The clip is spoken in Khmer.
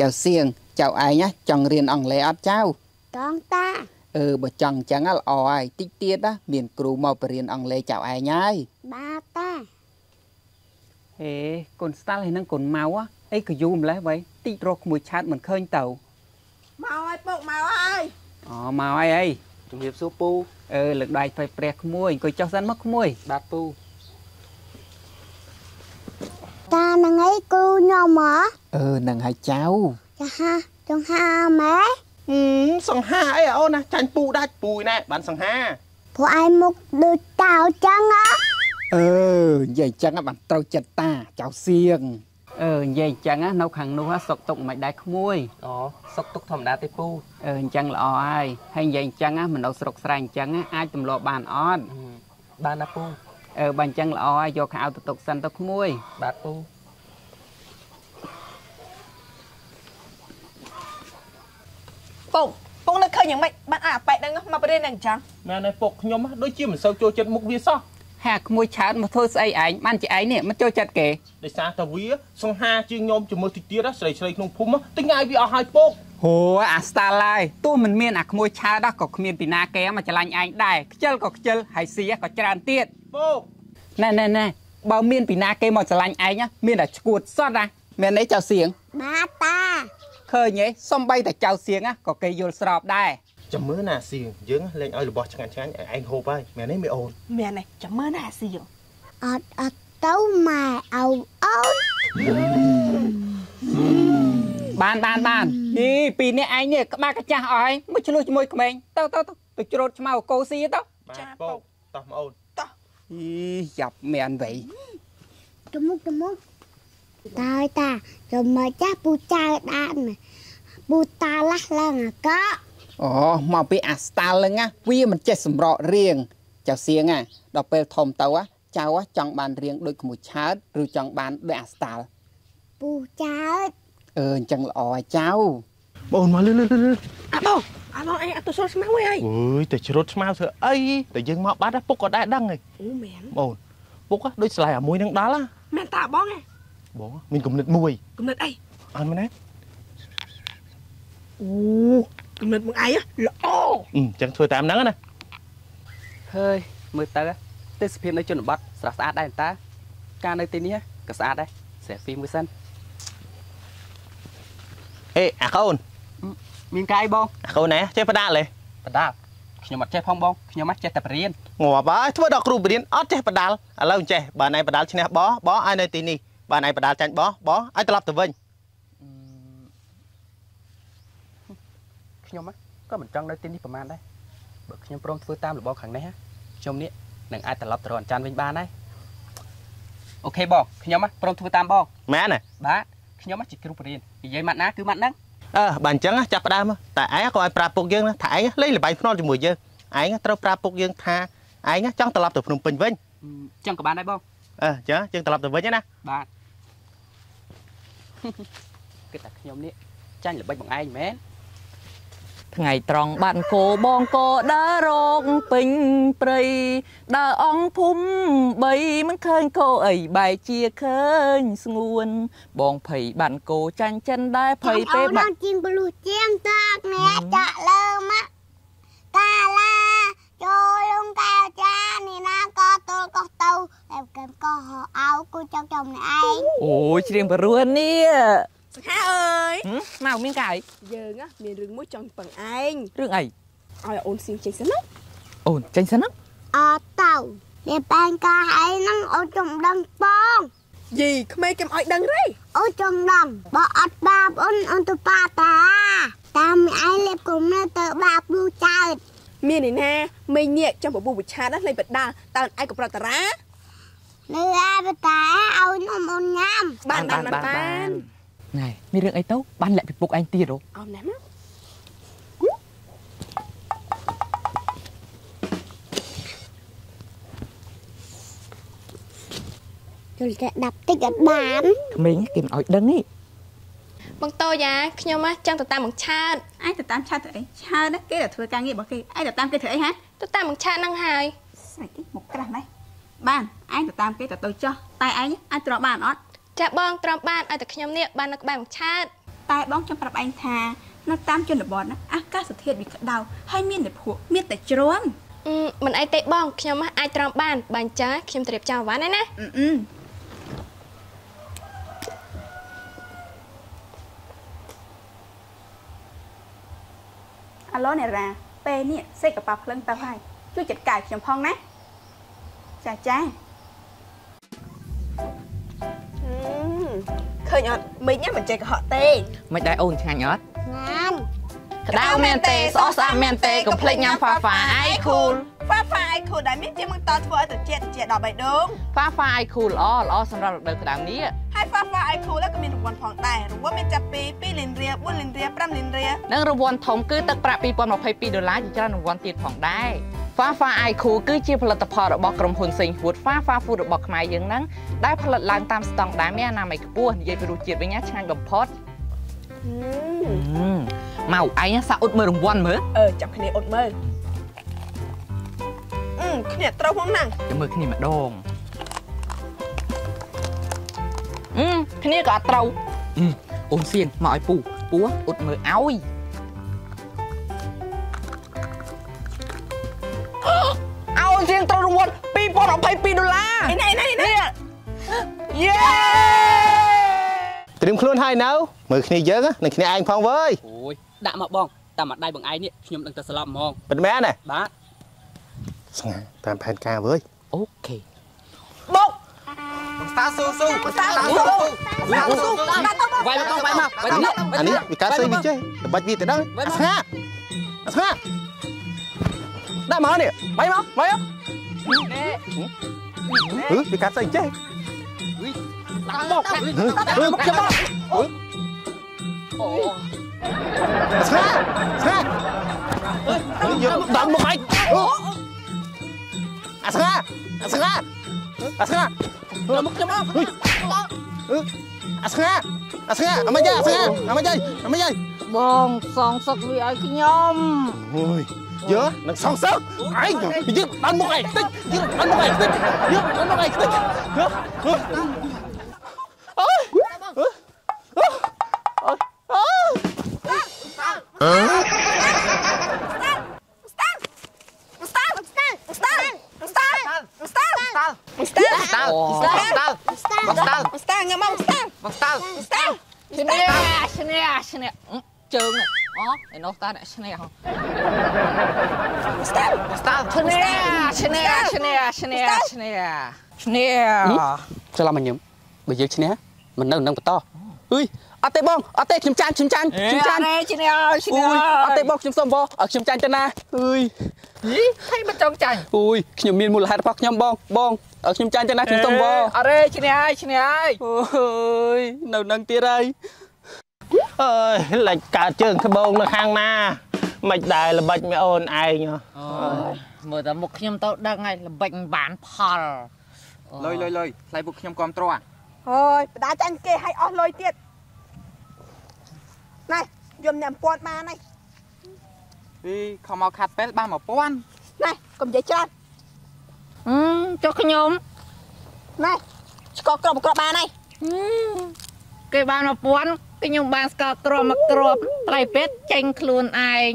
ចៅសៀងចៅឯងណាចង់រៀនអង់គ្លេសអត់ចៅចង់តាអឺបើចង់អញ្ចឹងណាល្អហើយតិចទៀតណាមានគ្រូមកបរៀនអង់គ្លេសចៅឯងហើយបាទតាហេកូនស្តាល់ហើយនឹងកូនម៉ៅអីក៏យូរម្លេះវ៉ៃតិចរកក្មួយឆាតមិនឃើញទៅមកហើយពុកមកហើយអូមកហើយអីជំរាបសួរពូអឺលើកដៃទៅព្រះក្មួយអង្គុយចុះសិនមកក្មួយបាទពូ តានឹងអីគ្រូខ្ញុំហ៎អឺនឹងហើយចៅចាហាចង់ហាម៉ែហឹមសង្ហាអីអូនណាចាញ់ពូដាច់ពូឯណែបានសង្ហាព្រោះឯងមុខដូចតៅចឹងហ៎អឺនិយាយអញ្ចឹងបានត្រូវចិត្តតាចៅសៀងអឺនិយាយអញ្ចឹងណានៅខាងនោះណាសុកទុកមិនដែរក្មួយអូសុកទុកធម្មតាទេពូអឺអញ្ចឹងល្អហើយហើយនិយាយអញ្ចឹងណាមិននៅស្រុកស្រែអញ្ចឹងណាអាចទម្លាប់បានអត់ហឹមបានណាពូ អឺបើអញ្ចឹងល្អហើយយកខោទៅទុកសិនទៅក្មួយ បាទពូពុកពុកនឹកឃើញយ៉ាងម៉េចបានឲ្យអាប៉ែតហ្នឹងមកបរៀននឹងអញ្ចឹងមែនហើយពុកខ្ញុំហ៎ដូចជាមិនសូវចូលចិត្តមុខវាសោះហាក្មួយឆើតមកធ្វើស្អីឯងបានជាឯងនេះមិនចូលចិត្តគេដោយសារតែវាសង្ហាជាងខ្ញុំជាមួយតិចទៀតណាស្រីស្រីក្នុងភូមិទិញឲ្យវាអស់ហើយពុក ហូអាស្តាល់ហើយទោះមិនមានអាក្មួយឆើតក៏គ្មានពីណាគេមកច្រឡាញ់ឯងដែរខ្ជិលក៏ខ្ជិលហើយស៊ីក៏ច្រើនទៀតពុកណែណែណែបើមានពីណាគេមកច្រឡាញ់ឯងណាមានតែឈួតសតណាមែនទេចៅសៀងបាទតាឃើញទេសំបីតែចៅសៀងណាក៏គេយល់ស្របដែរចាំមើលណាសៀងយើងលេងឲ្យរបស់ឆ្ងាញ់ឆ្ងាញ់ឲ្យឯងហូបហើយមែនទេមេអូនមែនទេចាំមើលណាអាសៀងអត់អត់ទៅម៉ែអោអូន បានបានបាននេះពីរនេះឯងនេះក្បាលកាចាស់អស់ហើយមកឆ្លោះជាមួយក្មេងទៅទៅទៅទៅច្រូតឆ្មៅកោស៊ីទៅបាទពុកតោះមកអូនអីយ៉ាប់មែនវៃទៅមុខទៅមុខតើតាចាំមកចាស់ពូចៅដានពូតាឡាស់ឡើងអាកោអូមកពីអាស្តាល់ហ្នឹងណាវាមិនចេះសម្រករៀងចៅសៀងណាដល់ពេលធំទៅណាចៅចង់បានរៀងដូចក្មួយឆើតឬចង់បានដូចអាស្តាល់ពូចៅ អឺអញ្ចឹងល្អហើយចៅបងអូនមកលឿនលឿនលឿនអាបងអាបងឯងអត់ទៅសុលស្មៅអីហើយអើយតែច្រូតឆ្មៅធ្វើអីតែយើងមកបាត់ណាពុកក៏ដែរដឹងហីអូមែនបងអូនពុកហ៎ដូចស្លាយអាមួយនឹងដល់ហ៎មែនតាបងឯងបងមានគំនិតមួយគំនិតអីអត់មែនទេអូគំនិតមកឯងហ៎ល្អអឺចឹងធ្វើតាមហ្នឹងណាហើយមើលទៅទេសភាពនៅជនបទស្រស់ស្អាតដែរតា ការនៅទីនេះក៏ស្អាតដែរសេហ្វីមួយសិន អេអាកូនមានកាយបងអាកូនណែចេះបដាល់ទេបដាប់ខ្ញុំអត់ចេះផងបងខ្ញុំអត់ចេះតែបរៀនងាប់ហើយធ្វើដល់គ្រូបរៀនអត់ចេះបដាល់ឥឡូវចេះបើណៃបដាល់ឈ្នះបោះបោះឲ្យនៅទីនេះបើណៃបដាល់ចាញ់បោះបោះឲ្យត្រឡប់ទៅវិញខ្ញុំក៏មិនចង់នៅទីនេះប្រហែលដែរបើខ្ញុំព្រមធ្វើតាមរបបខាងនេះខ្ញុំនេះនឹងអាចត្រឡប់ទៅរកអញ្ចាន់វិញបានហើយអូខេបងខ្ញុំព្រមធ្វើតាមបងមែនទេបាទ ខ្ញុំជាគ្រូបរៀននិយាយម៉ាត់ណាគឺម៉ាត់ហ្នឹងអើបើអញ្ចឹងចាប់ផ្ដើមតែឯងក៏ឲ្យប្រាប់ពុកយើងណាថាឯងលេងល្បែងភ្នាល់ជាមួយយើងឯងត្រូវប្រាប់ពុកយើងថាឯងចង់ត្រឡប់ទៅភ្នំពេញវិញចឹងក៏បានដែរបងអើអញ្ចឹងយើងត្រឡប់ទៅវិញណាបាទគិតថាខ្ញុំនេះចាញ់ល្បិចបងឯងមែន ថ្ងៃត្រង់បានគោបងកោដើររកពេញព្រៃដើរអង្គភូមិបីមិនឃើញគោអីបែកជាឃើញស្ងួន បងភ័យបានគោចាញ់ចិនដែរភ័យពេកបាបានត់ជីងបលុះជាងតាកនេះចាក់លើមកកាឡាចូលលងកែវចានេះណាក៏ទល់ក៏ទៅតែកិនក៏អោគូចង់ចំនេះឯងអូយច្រៀងបរួននេះ សង្ហាអើយហឹមមកមានកាយយើងណាមានរឿងមួយចង់ពឹងឯងរឿងអីឲ្យអូនសៀងចេញសិនណាអូនចេញសិនណាអត់ទៅនេះបែងកាឯហ្នឹងអូនចំដឹងបងយីក្មេងគេមិនឲ្យដឹងទេអូនចំដឹងបើអត់បាបអូនអូនទៅប៉ាតាតាមឯងលេបគុំនៅទៅបាបលូចើតមានឯណាមេញៀកចំបប៊ូវិឆាតណាលេងបដាតើឯងក៏ប្រតតារានៅឯបតាឲ្យនំអូនញ៉ាំបានបានបានបាន ណែមានរឿងអីទៅបានលាក់ពីពុកឯងទៀតហ៎អមណាស់ណាចូលតែដាប់តិចអត់បានក្មេងគេមិនឲ្យដឹងទេបងតូយ៉ាខ្ញុំហ៎ចង់ទៅតាមបងឆើតឯងទៅតាមឆាតទៅអីឆើណាគេទៅធ្វើការងាររបស់គេឯងទៅតាមគេធ្វើអីហ៎ទៅតាមបងឆើតហ្នឹងហើយស្អីគេមកក្រាស់ណាស់បានឯងទៅតាមគេទៅទៅចោះតែឯងអាចទ្រាំបានអត់ ចាបងទ្រាំបានឲ្យតែខ្ញុំនេះបាននៅក្បែរបងឆើតហតែបងចង់ប្រាប់ឯងថានៅតាមជនបទណាអាកាសធាតុវាក្តៅហើយមានតែភក់មានតែជ្រាំអឺមិនអីទេបងខ្ញុំហ่ะអាចត្រង់បានបើអញ្ចឹងខ្ញុំត្រៀបចោលអវ៉ាន់ហើយណាអឺអឺអាឡូនេរ៉ាពេលនេះសេកកប៉ាល់ភ្លឹងទៅហើយជួយចាត់ការខ្ញុំផងណាចាចា ឃើញអត់មិញហ្នឹងមិនចេះកុហកទេមិនដែរអូនឆ្ងាញ់អត់ងានក្តៅមែនទេស្អកស្អាតមែនទេកុំភ្លេចញ៉ាំហ្វាហ្វាអៃខូលហ្វាហ្វាអៃខូដែលមានជាមកតធ្វើឲ្យត្រជាក់ត្រជាក់ដល់បេះដូងហ្វាហ្វាអៃខូលល្អល្អសម្រាប់រដូវក្តៅនេះហើយហ្វាហ្វាអៃខូក៏មានរង្វាន់ផងដែររង្វាន់មានចាប់ពី2លានរៀល4លានរៀល5លានរៀលនិងរង្វាន់ធំគឺទឹកប្រាក់2022ដុល្លារជាច្រើនរង្វាន់ទៀតផងដែរ Fafa iQ គឺជាផលិតផលរបស់ក្រុមហ៊ុនសេងហួត Fafa Food របស់ខ្មែរយើងហ្នឹងដែលផលិតឡើងតាមស្តង់ដារមានអនាម័យខ្ពស់និយាយពីរសជាតិវិញណាឆ្ងាញ់បំផុតមកឯងសាក់អ៊ុតមើលរង្វាន់មើលអឺចាំគ្នាអត់មើលអឺគ្នាត្រូវហ្នឹងណាចាំមើលគ្នាម្ដងអឺគ្នាក៏អត់ត្រូវអឺអូនសៀងមកឲ្យពូពូអ៊ុតមើលឲ្យ 2022ដុល្លារនេះនេះនេះយេត្រៀមខ្លួនហើយនៅមើលគ្នាយើងណានឹងគ្នាឯងផងវើយអូយដាក់មកបងតាមមួយដៃបងឯងនេះខ្ញុំដឹងតែស្លាប់ហ្មងពិតមែនទេបាទស្ងាតាមផែនការវើយអូខេបុកស្តាស៊ូស៊ូស្តាស៊ូស៊ូស្តាស៊ូដាក់ទៅវាយមកវាយមកវាយអាមកនេះអានេះវាកើតស្អីវាចេះល្បិចវាទៅដល់អាស្ងាអាស្ងាដាក់មកនេះបាយមកបាយមក ហឺវាកើតស្អីចេះដាក់មកហឺហឺខ្ញុំមកអាស្ងាស្ងាយកដាក់មកឲ្យអាស្ងាអាស្ងាអាស្ងាមកខ្ញុំមកអាស្ងាអាស្ងាអមិន យាអាស្ងាអមិនយាអមិនយាបងសងសឹកវាឲ្យខ្ញុំអូយយើនឹងសងសឹកឯងយើងបានមកឯងតិចយើងបានមកឯងតិចយើងបានមកឯងតិចអូយស្តាល់ស្តាល់ស្តាល់ស្តាល់ស្តាងមកស្តាមកស្តាល់ស្តាឈ្នះឈ្នះឈ្នះជើងនេះ អូឯនោះស្តាល់អ្នកឈ្នះស្តាល់ស្តាល់ឈ្នះឈ្នះឈ្នះឈ្នះឈ្នះឈ្នះស្លាប់មកខ្ញុំបើយើងឈ្នះមិននៅនឹងបន្តអុយអត់ទេបងអត់ទេខ្ញុំចាញ់ខ្ញុំចាញ់ខ្ញុំចាញ់ឈ្នះឈ្នះអុយអត់ទេបងខ្ញុំសុំវឲ្យខ្ញុំចាញ់ទៅណាអុយយីថៃមិនចង់ចាញ់អុយខ្ញុំមានមូលហេតុរបស់ខ្ញុំបងបងឲ្យខ្ញុំចាញ់ទៅណាខ្ញុំសុំវអរេឈ្នះហើយឈ្នះហើយអូយនៅនឹងទៀតហើយ អើយលិចកើតជើងត្បូងនៅខាងណាមិនដែលល្បិចមេអូនឯងមើលតែមុខខ្ញុំទៅដឹងហើយល្បិចមិនបានផលលុយលុយលុយថ្លៃពួកខ្ញុំគ្រប់ត្រហើយបដាចាញ់គេឲ្យអស់លុយទៀតណែយំញ៉ាំពាត់បានហើយពីខំមកខាត់ពេលបាន1000ណែកុំនិយាយច្រើនអឺចុះខ្ញុំណែស្កកក្របក្របបានហើយ គេបាន1000ខ្ញុំបានស្កល់គ្រាប់មកគ្រាប់ថ្លៃពេទ្យចេញខ្លួនឯង